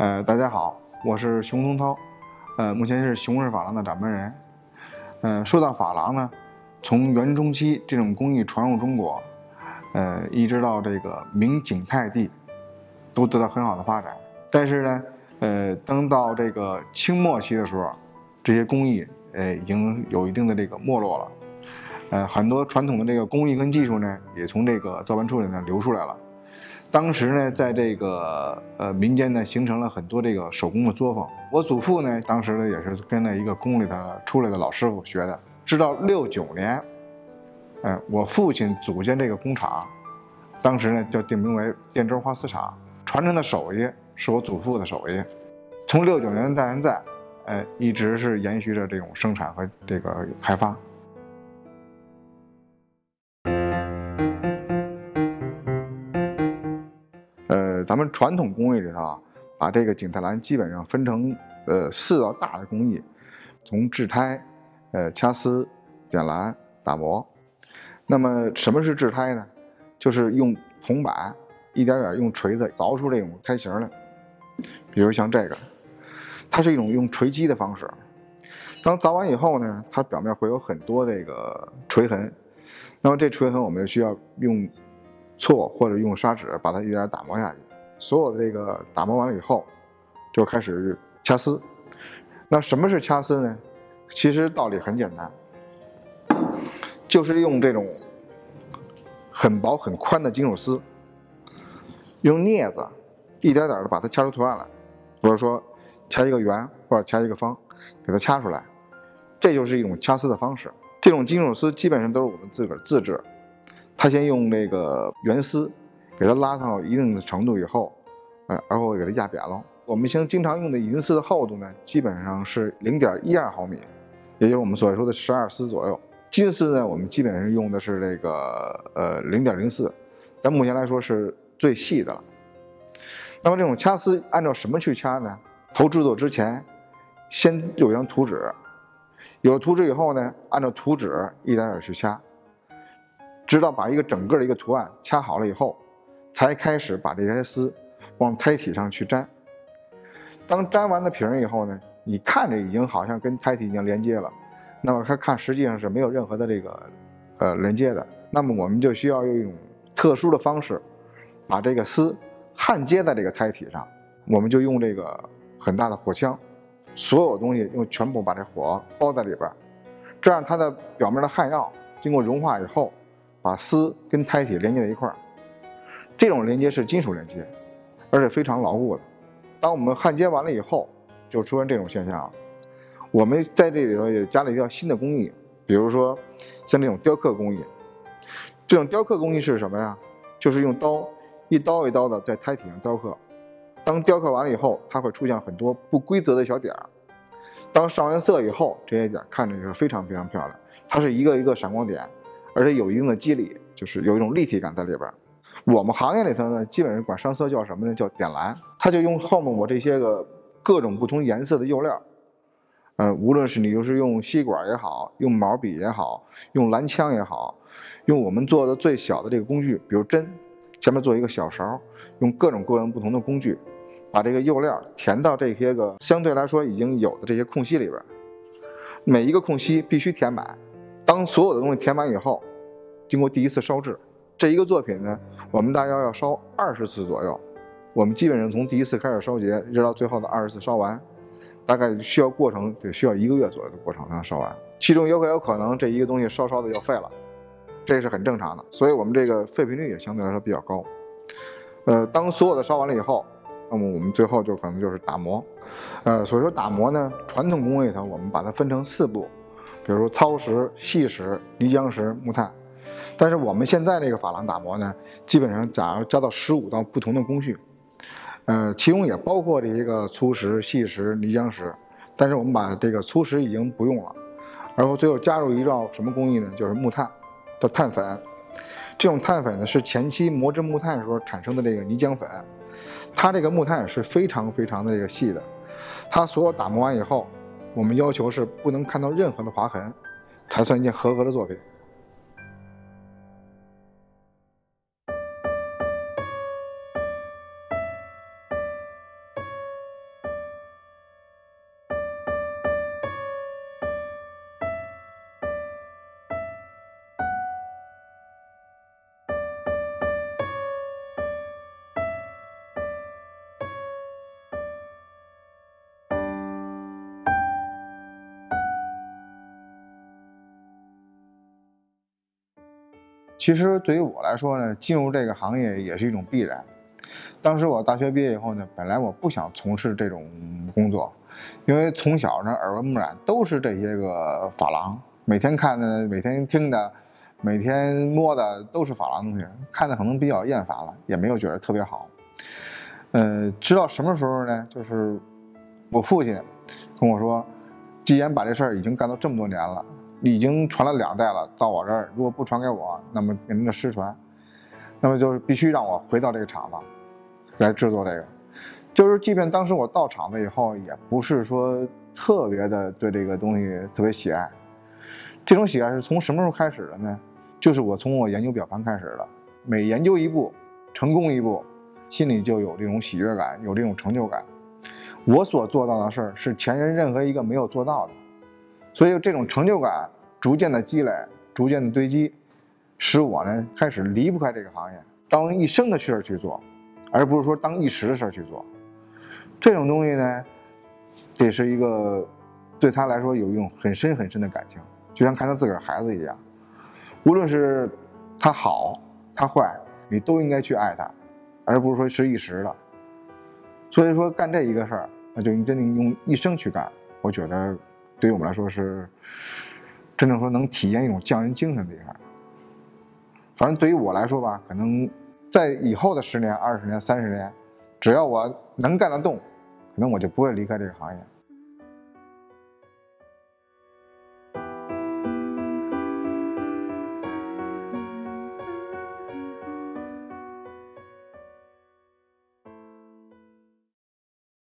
呃，大家好，我是熊松涛，呃，目前是熊氏珐琅的掌门人。呃，说到珐琅呢，从元中期这种工艺传入中国，呃，一直到这个明景泰帝，都得到很好的发展。但是呢，呃，等到这个清末期的时候，这些工艺，呃，已经有一定的这个没落了。呃，很多传统的这个工艺跟技术呢，也从这个造办处里呢流出来了。当时呢，在这个呃民间呢，形成了很多这个手工的作坊。我祖父呢，当时呢也是跟了一个宫里的出来的老师傅学的。直到六九年，呃，我父亲组建这个工厂，当时呢就定名为汴州花丝厂，传承的手艺是我祖父的手艺。从六九年到现在，呃，一直是延续着这种生产和这个开发。咱们传统工艺里头啊，把这个景泰蓝基本上分成呃四道大的工艺，从制胎、呃掐丝、点蓝、打磨。那么什么是制胎呢？就是用铜板一点点用锤子凿出这种胎形来。比如像这个，它是一种用锤击的方式。当凿完以后呢，它表面会有很多这个锤痕。那么这锤痕我们就需要用锉或者用砂纸把它一点点打磨下去。所有的这个打磨完了以后，就开始掐丝。那什么是掐丝呢？其实道理很简单，就是用这种很薄很宽的金属丝，用镊子一点点的把它掐出图案来，或者说掐一个圆或者掐一个方，给它掐出来，这就是一种掐丝的方式。这种金属丝基本上都是我们自个儿自制，他先用那个圆丝。给它拉到一定的程度以后，呃，然后给它压扁了。我们现在经常用的银丝的厚度呢，基本上是零点一二毫米，也就是我们所说的十二丝左右。金丝呢，我们基本上用的是这个呃零点零四，但目前来说是最细的了。那么这种掐丝按照什么去掐呢？头制作之前，先有一张图纸，有了图纸以后呢，按照图纸一点点去掐，直到把一个整个的一个图案掐好了以后。才开始把这些丝往胎体上去粘。当粘完了皮以后呢，你看着已经好像跟胎体已经连接了，那么它看实际上是没有任何的这个呃连接的。那么我们就需要用一种特殊的方式，把这个丝焊接在这个胎体上。我们就用这个很大的火枪，所有东西用全部把这火包在里边，这样它的表面的焊药经过融化以后，把丝跟胎体连接在一块儿。这种连接是金属连接，而且非常牢固的。当我们焊接完了以后，就出现这种现象了。我们在这里头也加了一条新的工艺，比如说像这种雕刻工艺。这种雕刻工艺是什么呀？就是用刀一刀一刀的在胎体上雕刻。当雕刻完了以后，它会出现很多不规则的小点儿。当上完色以后，这些点看着是非常非常漂亮。它是一个一个闪光点，而且有一定的肌理，就是有一种立体感在里边。我们行业里头呢，基本上管上色叫什么呢？叫点蓝。他就用后面我这些个各种不同颜色的釉料，呃，无论是你就是用吸管也好，用毛笔也好，用蓝枪也好，用我们做的最小的这个工具，比如针，前面做一个小勺，用各种各样不同的工具，把这个釉料填到这些个相对来说已经有的这些空隙里边，每一个空隙必须填满。当所有的东西填满以后，经过第一次烧制。这一个作品呢，我们大约要烧二十次左右。我们基本上从第一次开始烧结，一直到最后的二十次烧完，大概需要过程得需要一个月左右的过程才能烧完。其中有可有可能这一个东西烧烧的要废了，这是很正常的。所以我们这个废品率也相对来说比较高。呃，当所有的烧完了以后，那么我们最后就可能就是打磨。呃，所以说打磨呢，传统工艺头我们把它分成四步，比如说糙石、细石、泥浆石、木炭。但是我们现在这个珐琅打磨呢，基本上假如加到十五道不同的工序，呃，其中也包括这一个粗石、细石、泥浆石。但是我们把这个粗石已经不用了，然后最后加入一道什么工艺呢？就是木炭的碳粉。这种碳粉呢是前期磨制木炭时候产生的这个泥浆粉，它这个木炭是非常非常的这个细的。它所有打磨完以后，我们要求是不能看到任何的划痕，才算一件合格的作品。其实对于我来说呢，进入这个行业也是一种必然。当时我大学毕业以后呢，本来我不想从事这种工作，因为从小呢耳濡目染都是这些个珐琅，每天看的、每天听的、每天摸的都是珐琅东西，看的可能比较厌烦了，也没有觉得特别好。呃，直到什么时候呢？就是我父亲跟我说，既然把这事儿已经干到这么多年了，已经传了两代了，到我这儿如果不传给我，那么变成了失传，那么就是必须让我回到这个厂子来制作这个。就是即便当时我到厂子以后，也不是说特别的对这个东西特别喜爱。这种喜爱是从什么时候开始的呢？就是我从我研究表盘开始的，每研究一步，成功一步。心里就有这种喜悦感，有这种成就感。我所做到的事儿是前人任何一个没有做到的，所以这种成就感逐渐的积累，逐渐的堆积，使我呢开始离不开这个行业，当一生的事儿去做，而不是说当一时的事儿去做。这种东西呢，这是一个对他来说有一种很深很深的感情，就像看他自个儿孩子一样，无论是他好他坏，你都应该去爱他。而不是说是一时的，所以说干这一个事儿，那就你真的用一生去干。我觉得，对于我们来说是真正说能体验一种匠人精神的地方。反正对于我来说吧，可能在以后的十年、二十年、三十年，只要我能干得动，可能我就不会离开这个行业。